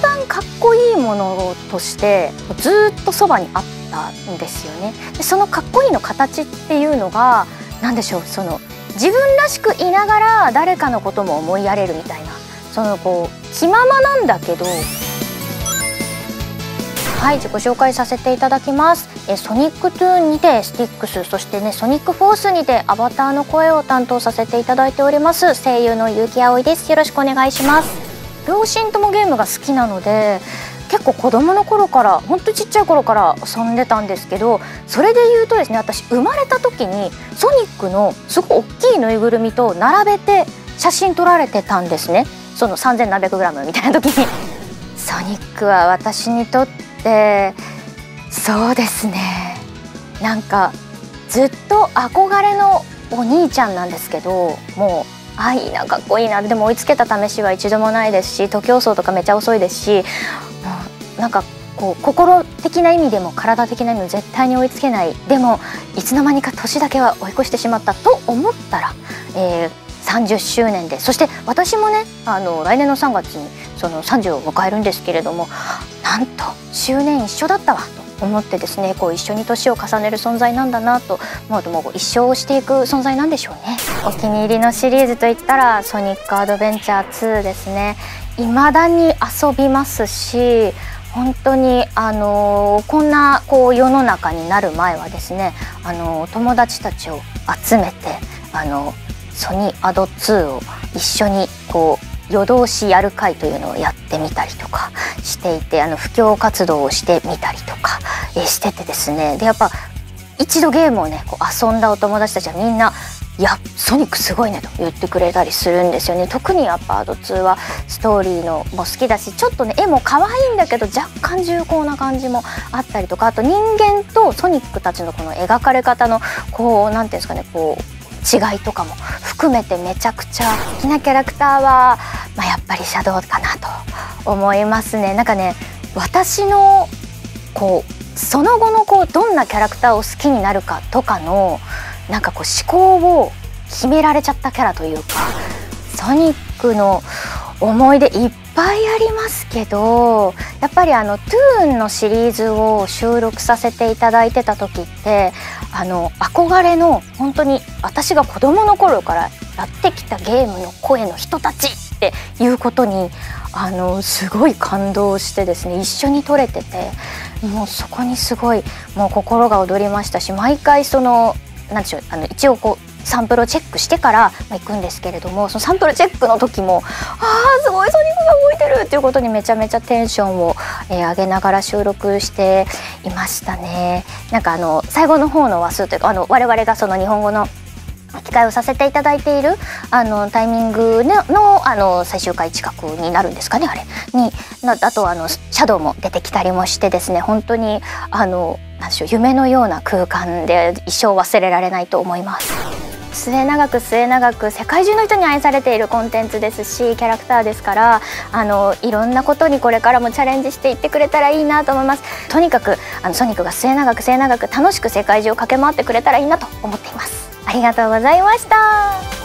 番かっこいいものとしてずっとそばにあったんですよね。でそのかっこいいの形っていうのが何でしょうその自分らしくいながら誰かのことも思いやれるみたいなそのこう気ままなんだけどはい自己紹介させていただきます。えソニックトゥーンにてスティックスそしてねソニックフォースにてアバターの声を担当させていただいております声優の悠木碧です。よろしくお願いします。両親ともゲームが好きなので結構子供の頃からほんとちっちゃい頃から遊んでたんですけどそれで言うとですね私生まれた時にソニックのすごい大きいぬいぐるみと並べて写真撮られてたんですね。その3 7 0 0グラムみたいな時に。ソニックは私にとってそうですね。なんかずっと憧れのお兄ちゃんなんですけどもうあいいなかっこいいな。でも追いつけた試しは一度もないですし徒競走とかめちゃ遅いですしなんかこう心的な意味でも体的な意味も絶対に追いつけない。でもいつの間にか年だけは追い越してしまったと思ったら、えー、30周年でそして私もねあの来年の3月にその30を迎えるんですけれどもなんと周年一緒だったわと。思ってですねこう一緒に年を重ねる存在なんだなと思うともう一生をしていく存在なんでしょうね。お気に入りのシリーズといったら「ソニックアドベンチャー2」ですね。未だに遊びますし本当にあのこんなこう世の中になる前はですねあの友達たちを集めてあのソニーアド2を一緒にこう夜通しやる会というのをやってみたりとかしていてあの布教活動をしてみたりとか、しててですねでやっぱ一度ゲームをねこう遊んだお友達たちはみんな「いやソニックすごいね」と言ってくれたりするんですよね特にやっぱアド2はストーリーのも好きだしちょっとね絵も可愛いんだけど若干重厚な感じもあったりとかあと人間とソニックたちのこの描かれ方のこう何ていうんですかねこう違いとかも含めてめちゃくちゃ好きなキャラクターは、まあ、やっぱりシャドウかなと思いますね。なんかね私のこうその後のこうどんなキャラクターを好きになるかとかのなんかこう思考を決められちゃったキャラというかソニックの思い出いっぱいありますけどやっぱりあのトゥーンのシリーズを収録させていただいてた時ってあの憧れの本当に私が子供の頃からやってきたゲームの声の人たちっていうことにあのすごい感動してですね一緒に撮れててもうそこにすごいもう心が躍りましたし毎回その何でしょうあの一応こうサンプルをチェックしてから行くんですけれどもそのサンプルチェックの時もあーすごいソニックが動いてるっていうことにめちゃめちゃテンションを、えー、上げながら収録していましたね。なんかあの最後の方の話数というかあの我々がその日本語の機会をさせていただいているあのタイミングのあの最終回近くになるんですかねあれ。にあとあのシャドウも出てきたりもしてですね本当にあの何でしょう夢のような空間で一生忘れられないと思います。末永く末永く世界中の人に愛されているコンテンツですしキャラクターですからあのいろんなことにこれからもチャレンジしていってくれたらいいなと思います。とにかくあのソニックが末永く末永く楽しく世界中を駆け回ってくれたらいいなと思っています。ありがとうございました。